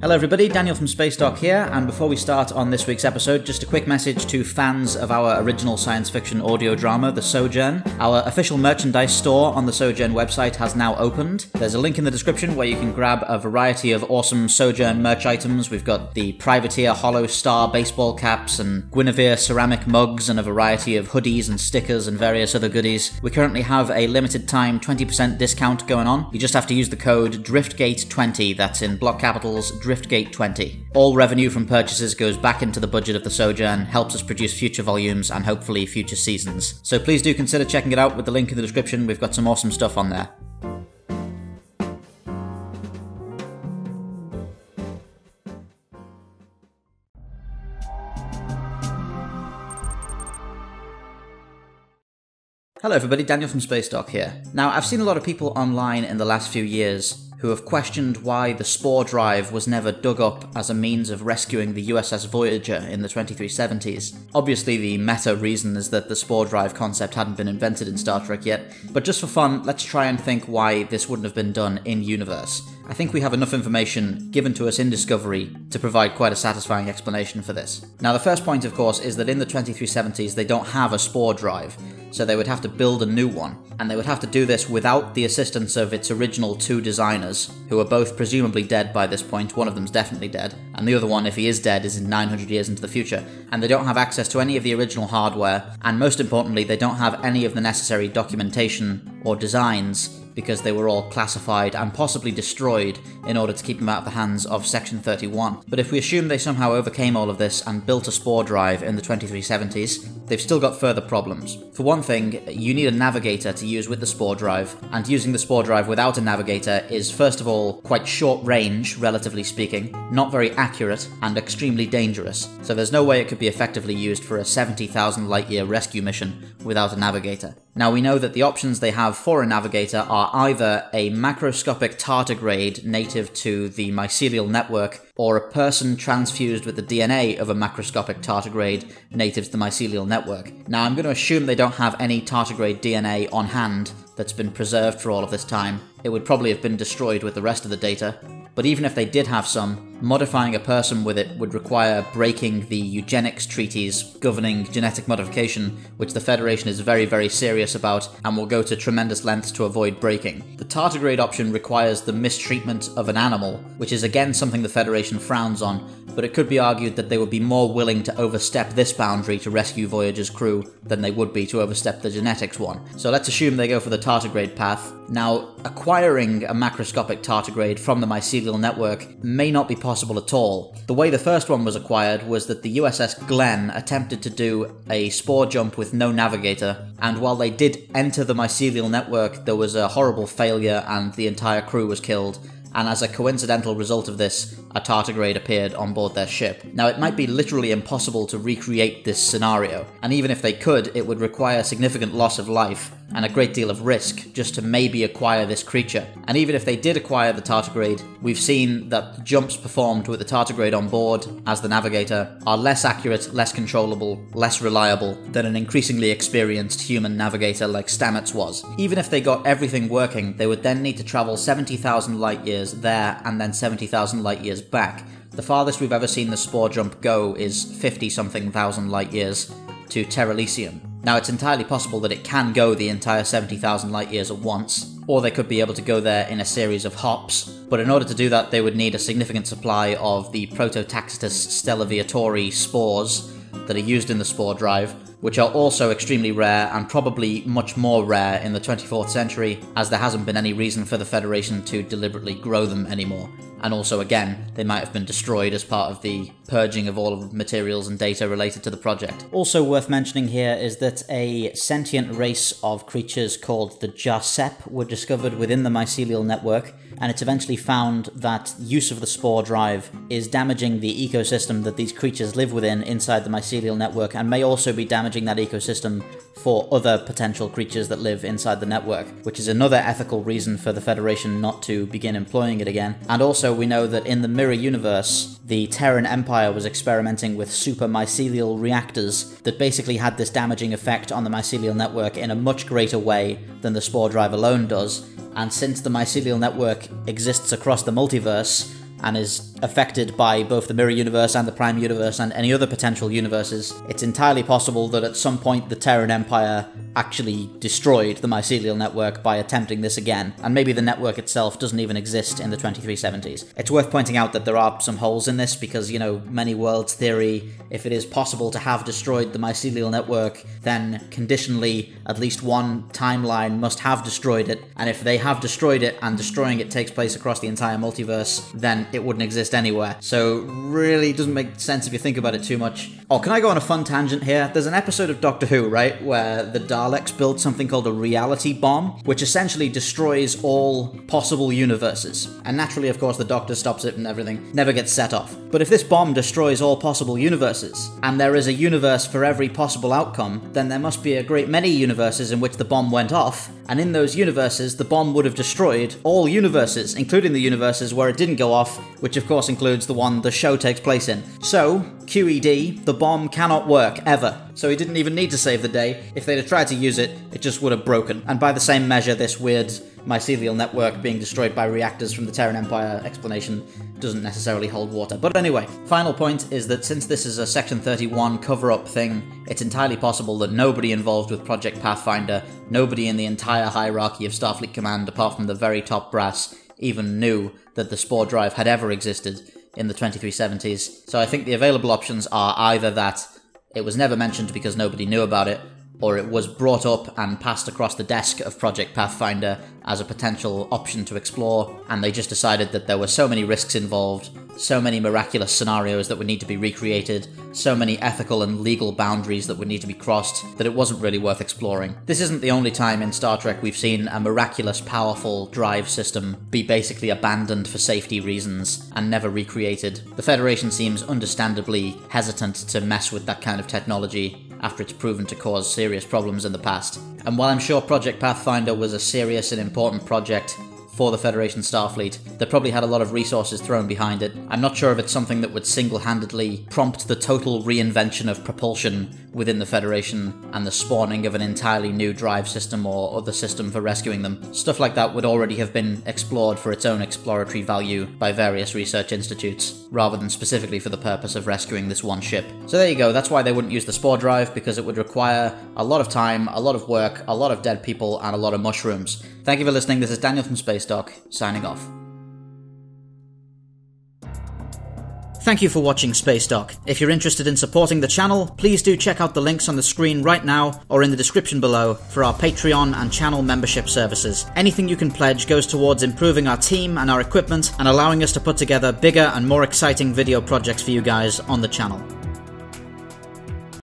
Hello, everybody. Daniel from Space Dock here. And before we start on this week's episode, just a quick message to fans of our original science fiction audio drama, The Sojourn. Our official merchandise store on the Sojourn website has now opened. There's a link in the description where you can grab a variety of awesome Sojourn merch items. We've got the Privateer Hollow Star baseball caps and Guinevere ceramic mugs and a variety of hoodies and stickers and various other goodies. We currently have a limited time 20% discount going on. You just have to use the code DriftGate20. That's in block capitals Driftgate 20. All revenue from purchases goes back into the budget of the Sojourn, helps us produce future volumes and hopefully future seasons. So please do consider checking it out with the link in the description. We've got some awesome stuff on there. Hello everybody, Daniel from Space Dock here. Now, I've seen a lot of people online in the last few years who have questioned why the spore drive was never dug up as a means of rescuing the USS Voyager in the 2370s. Obviously, the meta reason is that the spore drive concept hadn't been invented in Star Trek yet, but just for fun, let's try and think why this wouldn't have been done in universe. I think we have enough information given to us in Discovery to provide quite a satisfying explanation for this. Now, the first point, of course, is that in the 2370s they don't have a spore drive, so they would have to build a new one, and they would have to do this without the assistance of its original two designers, who are both presumably dead by this point. One of them's definitely dead, and the other one, if he is dead, is in 900 years into the future. And they don't have access to any of the original hardware, and most importantly, they don't have any of the necessary documentation or designs because they were all classified and possibly destroyed in order to keep them out of the hands of Section 31. But if we assume they somehow overcame all of this and built a spore drive in the 2370s, they've still got further problems. For one thing, you need a navigator to use with the spore drive, and using the spore drive without a navigator is first of all quite short range, relatively speaking, not very accurate, and extremely dangerous. So there's no way it could be effectively used for a 70,000 light year rescue mission without a navigator. Now we know that the options they have for a navigator are either a macroscopic tardigrade native to the mycelial network, or a person transfused with the DNA of a macroscopic tardigrade native to the mycelial network. Now I'm going to assume they don't have any tardigrade DNA on hand that's been preserved for all of this time. It would probably have been destroyed with the rest of the data, but even if they did have some, modifying a person with it would require breaking the eugenics treaties governing genetic modification, which the Federation is very, very serious about and will go to tremendous lengths to avoid breaking. The tardigrade option requires the mistreatment of an animal, which is again something the Federation frowns on, but it could be argued that they would be more willing to overstep this boundary to rescue Voyager's crew than they would be to overstep the genetics one. So let's assume they go for the tardigrade path. Now, acquiring a macroscopic tardigrade from the mycelial network may not be possible at all. The way the first one was acquired was that the USS Glenn attempted to do a spore jump with no navigator, and while they did enter the mycelial network, there was a horrible failure and the entire crew was killed and as a coincidental result of this, a tardigrade appeared on board their ship. Now, it might be literally impossible to recreate this scenario, and even if they could, it would require significant loss of life and a great deal of risk just to maybe acquire this creature. And even if they did acquire the tardigrade, we've seen that jumps performed with the tardigrade on board as the navigator are less accurate, less controllable, less reliable than an increasingly experienced human navigator like Stamets was. Even if they got everything working, they would then need to travel 70,000 light years there and then 70,000 light years back. The farthest we've ever seen the spore jump go is 50 something thousand light years to Terralysium. Now, it's entirely possible that it can go the entire 70,000 light years at once, or they could be able to go there in a series of hops, but in order to do that, they would need a significant supply of the Prototaxites stellaviatori spores that are used in the spore drive, which are also extremely rare and probably much more rare in the 24th century, as there hasn't been any reason for the Federation to deliberately grow them anymore. And also, again, they might have been destroyed as part of the purging of all of materials and data related to the project. Also worth mentioning here is that a sentient race of creatures called the JahSepp were discovered within the mycelial network, and it's eventually found that use of the spore drive is damaging the ecosystem that these creatures live within inside the mycelial network, and may also be damaging that ecosystem for other potential creatures that live inside the network, which is another ethical reason for the Federation not to begin employing it again. And also, we know that in the Mirror Universe, the Terran Empire was experimenting with super mycelial reactors that basically had this damaging effect on the mycelial network in a much greater way than the spore drive alone does. And since the mycelial network exists across the multiverse, and is affected by both the Mirror Universe and the Prime Universe and any other potential universes, it's entirely possible that at some point the Terran Empire actually destroyed the mycelial network by attempting this again, and maybe the network itself doesn't even exist in the 2370s. It's worth pointing out that there are some holes in this because, you know, many worlds theory, if it is possible to have destroyed the mycelial network, then conditionally at least one timeline must have destroyed it, and if they have destroyed it and destroying it takes place across the entire multiverse, then it wouldn't exist anywhere. So really doesn't make sense if you think about it too much. Oh, can I go on a fun tangent here? There's an episode of Doctor Who, right, where the Daleks build something called a reality bomb, which essentially destroys all possible universes. And naturally, of course, the Doctor stops it and everything, never gets set off. But if this bomb destroys all possible universes, and there is a universe for every possible outcome, then there must be a great many universes in which the bomb went off, and in those universes, the bomb would have destroyed all universes, including the universes where it didn't go off, which of course includes the one the show takes place in. So, QED, the bomb cannot work, ever. So he didn't even need to save the day. If they'd have tried to use it, it just would have broken. And by the same measure, this weird mycelial network being destroyed by reactors from the Terran Empire explanation doesn't necessarily hold water. But anyway, final point is that since this is a Section 31 cover up thing, it's entirely possible that nobody involved with Project Pathfinder, nobody in the entire hierarchy of Starfleet Command, apart from the very top brass, even knew that the Spore Drive had ever existed in the 2370s. So I think the available options are either that it was never mentioned because nobody knew about it, or it was brought up and passed across the desk of Project Pathfinder as a potential option to explore, and they just decided that there were so many risks involved, so many miraculous scenarios that would need to be recreated, so many ethical and legal boundaries that would need to be crossed, that it wasn't really worth exploring. This isn't the only time in Star Trek we've seen a miraculous, powerful drive system be basically abandoned for safety reasons and never recreated. The Federation seems understandably hesitant to mess with that kind of technology after it's proven to cause serious problems in the past. And while I'm sure Project Pathfinder was a serious and important project for the Federation Starfleet that probably had a lot of resources thrown behind it. I'm not sure if it's something that would single handedly prompt the total reinvention of propulsion within the Federation and the spawning of an entirely new drive system or other system for rescuing them. Stuff like that would already have been explored for its own exploratory value by various research institutes, rather than specifically for the purpose of rescuing this one ship. So there you go, that's why they wouldn't use the Spore Drive, because it would require a lot of time, a lot of work, a lot of dead people, and a lot of mushrooms. Thank you for listening, this is Daniel from Space Dock, signing off. Thank you for watching Space Dock. If you're interested in supporting the channel, please do check out the links on the screen right now or in the description below for our Patreon and channel membership services. Anything you can pledge goes towards improving our team and our equipment and allowing us to put together bigger and more exciting video projects for you guys on the channel.